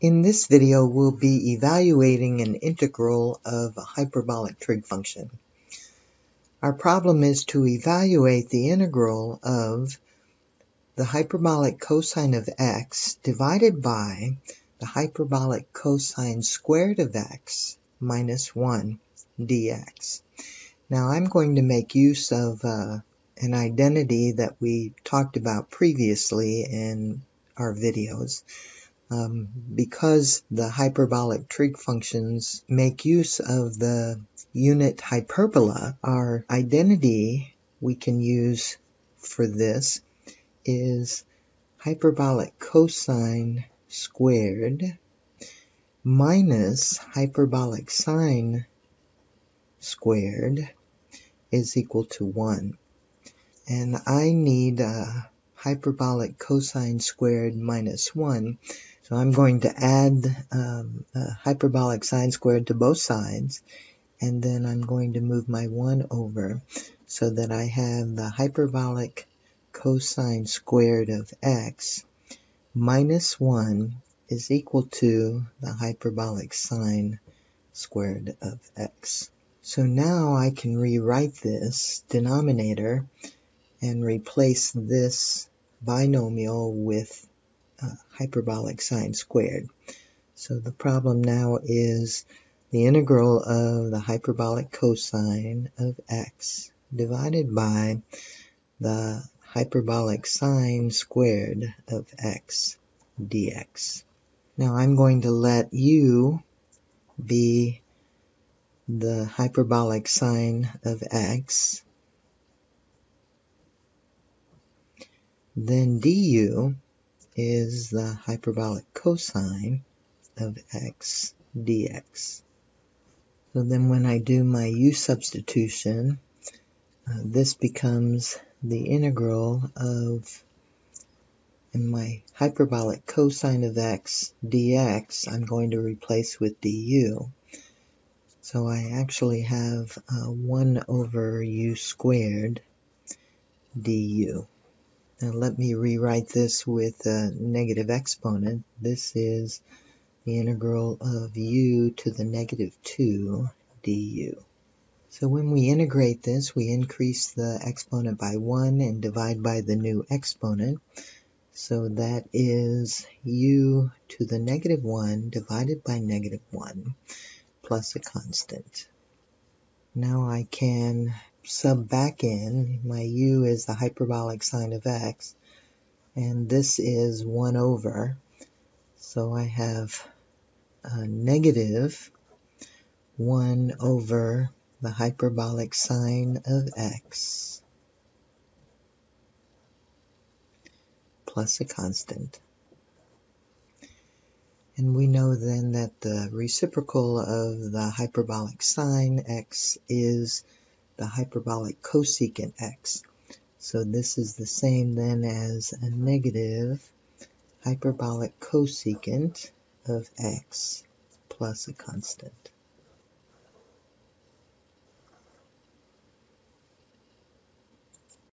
In this video, we'll be evaluating an integral of a hyperbolic trig function. Our problem is to evaluate the integral of the hyperbolic cosine of x divided by the hyperbolic cosine squared of x minus 1 dx. Now I'm going to make use of uh, an identity that we talked about previously in our videos um, because the hyperbolic trig functions make use of the unit hyperbola, our identity we can use for this is hyperbolic cosine squared minus hyperbolic sine squared is equal to 1. And I need a hyperbolic cosine squared minus 1 so I'm going to add um, hyperbolic sine squared to both sides, and then I'm going to move my 1 over so that I have the hyperbolic cosine squared of x minus 1 is equal to the hyperbolic sine squared of x. So now I can rewrite this denominator and replace this binomial with uh, hyperbolic sine squared. So the problem now is the integral of the hyperbolic cosine of x divided by the hyperbolic sine squared of x dx. Now I'm going to let u be the hyperbolic sine of x. Then du is the hyperbolic cosine of x dx. So then when I do my u substitution, uh, this becomes the integral of in my hyperbolic cosine of x dx, I'm going to replace with du. So I actually have uh, 1 over u squared du. Now let me rewrite this with a negative exponent. This is the integral of u to the negative 2 du. So when we integrate this, we increase the exponent by 1 and divide by the new exponent. So that is u to the negative 1 divided by negative 1 plus a constant. Now I can sub back in, my u is the hyperbolic sine of x, and this is 1 over. So I have a negative 1 over the hyperbolic sine of x plus a constant. And we know then that the reciprocal of the hyperbolic sine x is the hyperbolic cosecant x. So this is the same then as a negative hyperbolic cosecant of x plus a constant.